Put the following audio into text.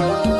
Oh,